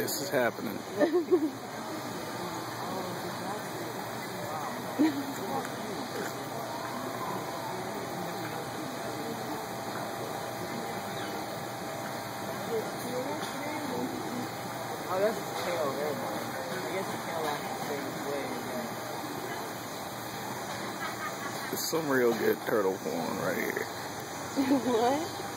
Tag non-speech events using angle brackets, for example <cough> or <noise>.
this is happening. Oh, that's a tail there, I guess the tail off the same way. Yeah. It's some real good turtle porn right here. <laughs> what?